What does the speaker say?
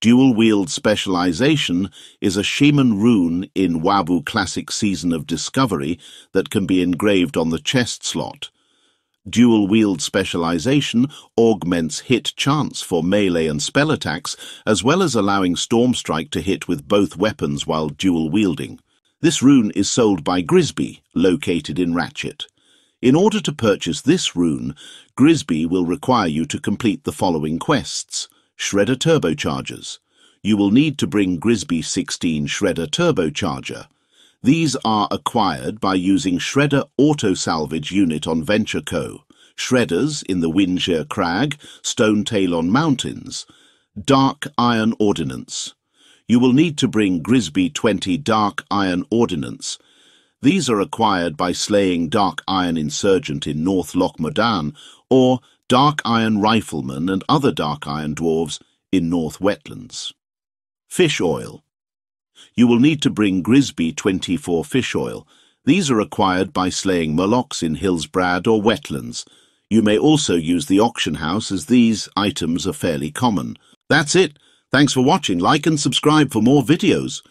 Dual-wield specialization is a shaman rune in Wabu Classic Season of Discovery that can be engraved on the chest slot. Dual-wield specialization augments hit chance for melee and spell attacks, as well as allowing Stormstrike to hit with both weapons while dual-wielding. This rune is sold by Grizzby, located in Ratchet. In order to purchase this rune, Grizzby will require you to complete the following quests. Shredder turbochargers. You will need to bring Grizzby 16 Shredder turbocharger. These are acquired by using Shredder Auto Salvage Unit on Venture Co., Shredders in the Windshear Crag, Stonetalon Mountains, Dark Iron Ordnance. You will need to bring Grizzby 20 Dark Iron Ordnance. These are acquired by slaying Dark Iron Insurgent in North Loch Modan or dark iron riflemen and other dark iron dwarves in North Wetlands. Fish oil. You will need to bring Grizzby 24 fish oil. These are acquired by slaying Murlocs in Hillsbrad or Wetlands. You may also use the auction house as these items are fairly common. That's it. Thanks for watching. Like and subscribe for more videos.